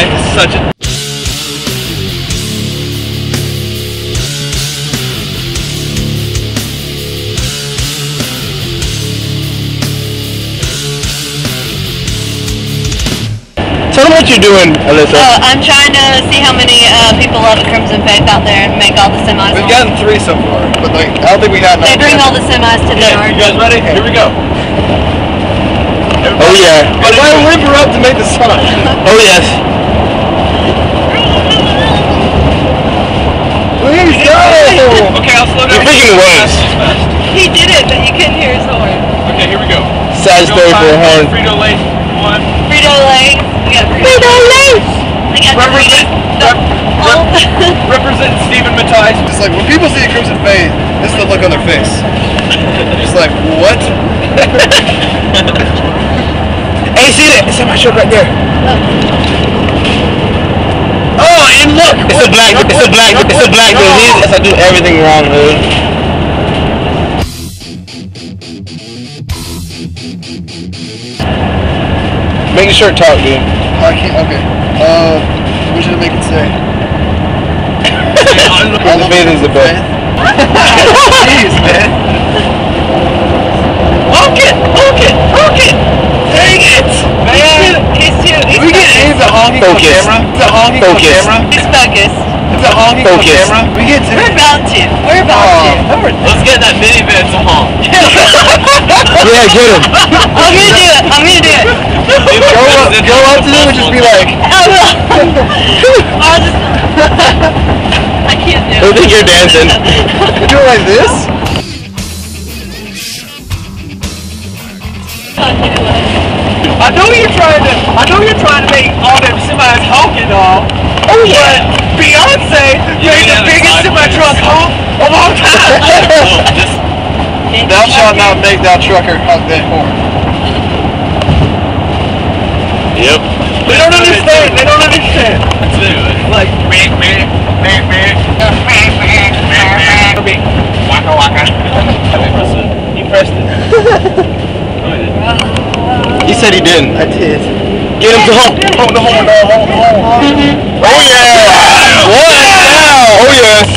guy is such a. Tell them what you're doing, Alyssa. Oh, I'm trying to see how many uh, people love the Crimson Faith out there and make all the semis. We've home. gotten three so far, but like I don't think we got They bring all the semis to the Okay, yard. you guys ready? Here we go. Oh yeah. And why whip her up to make the sun? Oh yes. Please go! Okay, I'll You're down. picking waves. He did it, but you couldn't hear his horn. Okay, here we go. Sad story for a horn. Frito Lay, one. Frito Lay. Frito Lay. I got the Represent, the- rep, oh. represent Stephen Matthijs. Just like when people see a Crimson Faith, this is the look on their face. Just like what? Hey, see that? It's in my shirt right there. Oh, and look! It's a black. It's a black. It's a black dude. He's, I do everything wrong, dude. Make your shirt talk, dude. I can't. Okay. Uh, what should I make it say? Crimson Faith is the best. Jeez, man. Hook it! Hook it! Hook it! Dang it! Man! He's too. He's we get focused. Abe's a honking Focus. on camera. It's Focus. on camera. He's focused. It's a honking Focus. camera. We get to. We're about to. We're about Oh, to. let's get that minivan to honk. Yeah, get him. I'm gonna do it. I'm gonna do it. go up, go up to them and just be like, I will. I'll just. I can't do it. They think you're dancing. do it like this? I know you're trying to. I know you're trying to make all them semis honking all. Oh yeah. But Beyonce made the biggest semi truck honk of all time. Thou shalt not make thou trucker honk that horn. Yep. They don't understand. They don't understand. Like meh meh meh meh. Waka waka. You pressed it. He said he didn't. I did. Get him to home. Hold the horn down. Hold the horn. Oh yeah. One down. Oh yes.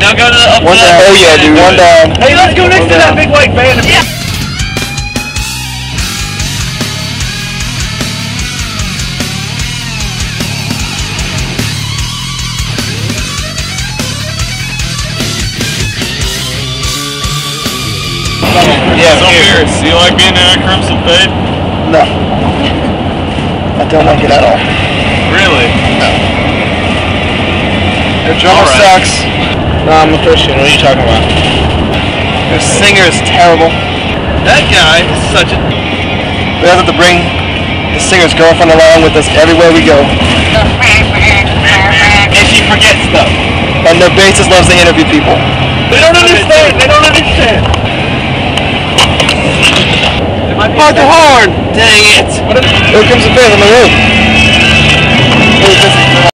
Now go to the up One down. Oh yeah, dude. One down. Hey, let's go next to that big white van. Yeah. Yeah, So here. weird. Do you like being in a Crimson Faith? No. I don't like it at all. Really? Their drummer All right. sucks. No, I'm a Christian. What are you talking about? Their singer is terrible. That guy is such a. We have to bring the singer's girlfriend along with us everywhere we go. And she forgets stuff. And the bassist loves to interview people. They don't understand. They don't understand. Hard the horn! Dang it! Here comes the band on the roof. Wait, this is-